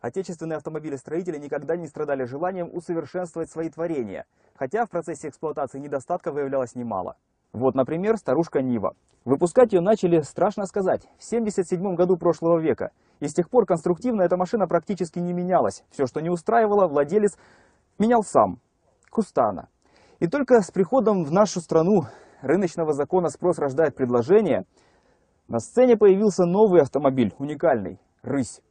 Отечественные автомобилестроители никогда не страдали желанием усовершенствовать свои творения, хотя в процессе эксплуатации недостатков выявлялось немало. Вот, например, старушка Нива. Выпускать ее начали, страшно сказать, в 1977 году прошлого века. И с тех пор конструктивно эта машина практически не менялась. Все, что не устраивало, владелец менял сам. Кустана. И только с приходом в нашу страну рыночного закона спрос рождает предложение, на сцене появился новый автомобиль, уникальный – «Рысь».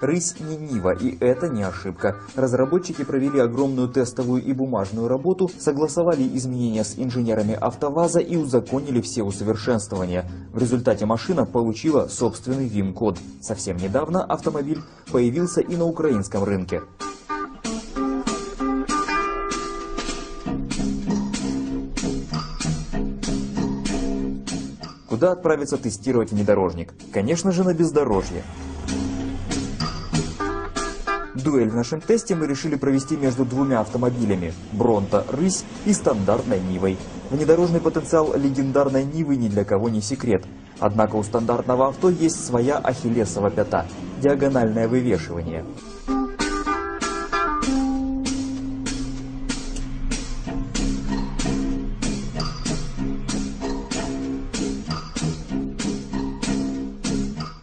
Рысь не Нива, и это не ошибка. Разработчики провели огромную тестовую и бумажную работу, согласовали изменения с инженерами АвтоВАЗа и узаконили все усовершенствования. В результате машина получила собственный ВИН-код. Совсем недавно автомобиль появился и на украинском рынке. Куда отправиться тестировать внедорожник? Конечно же на бездорожье. Дуэль в нашем тесте мы решили провести между двумя автомобилями – Бронто «Рысь» и стандартной «Нивой». Внедорожный потенциал легендарной «Нивы» ни для кого не секрет. Однако у стандартного авто есть своя ахиллесова пята – диагональное вывешивание.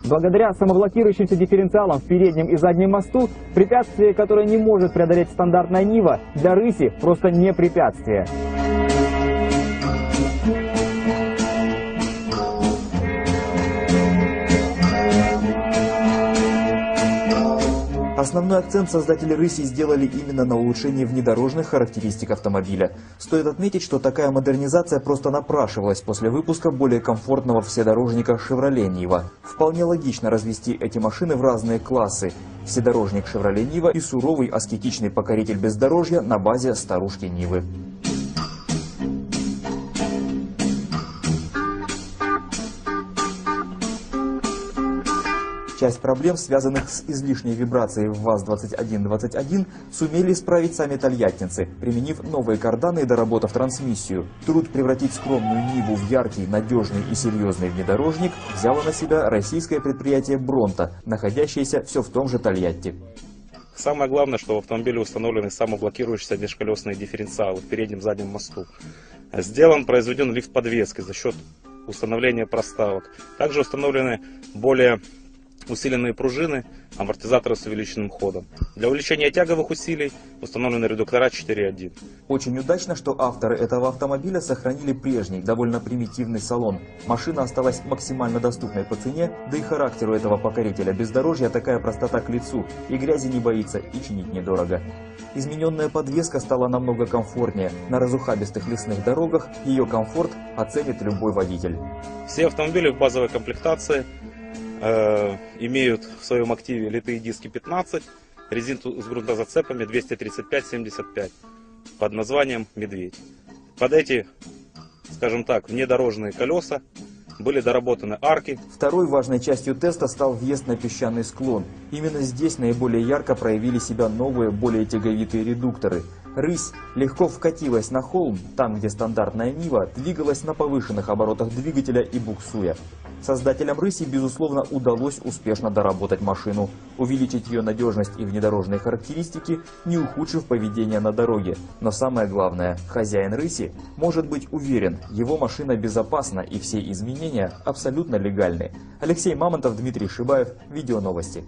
Благодаря самоблокирующимся дифференциалам в переднем и заднем мосту, препятствие, которое не может преодолеть стандартная Нива, для рыси просто не препятствие. Основной акцент создатели «Рыси» сделали именно на улучшении внедорожных характеристик автомобиля. Стоит отметить, что такая модернизация просто напрашивалась после выпуска более комфортного вседорожника «Шевроле Нива». Вполне логично развести эти машины в разные классы. Вседорожник «Шевроле Нива» и суровый аскетичный покоритель бездорожья на базе старушки Нивы. Часть проблем, связанных с излишней вибрацией в ВАЗ-2121, сумели исправить сами тольяттинцы, применив новые карданы и доработав трансмиссию. Труд превратить скромную Ниву в яркий, надежный и серьезный внедорожник взяло на себя российское предприятие «Бронто», находящееся все в том же Тольятти. Самое главное, что в автомобиле установлены самоблокирующиеся межколесные дифференциалы в переднем и заднем мосту. Сделан, произведен лифт подвески за счет установления проставок. Также установлены более усиленные пружины, амортизаторы с увеличенным ходом. Для увеличения тяговых усилий установлены редуктора 4.1. Очень удачно, что авторы этого автомобиля сохранили прежний, довольно примитивный салон. Машина осталась максимально доступной по цене, да и характеру этого покорителя бездорожья такая простота к лицу, и грязи не боится, и чинить недорого. Измененная подвеска стала намного комфортнее. На разухабистых лесных дорогах ее комфорт оценит любой водитель. Все автомобили в базовой комплектации Э, имеют в своем активе литые диски 15, резинку с грунтозацепами 235-75 под названием «Медведь». Под эти, скажем так, внедорожные колеса были доработаны арки. Второй важной частью теста стал въезд на песчаный склон. Именно здесь наиболее ярко проявили себя новые, более тяговитые редукторы. Рысь легко вкатилась на холм, там, где стандартная Нива двигалась на повышенных оборотах двигателя и буксуя. Создателям «Рыси», безусловно, удалось успешно доработать машину, увеличить ее надежность и внедорожные характеристики, не ухудшив поведение на дороге. Но самое главное, хозяин «Рыси» может быть уверен, его машина безопасна и все изменения абсолютно легальны. Алексей Мамонтов, Дмитрий Шибаев, Видео новости.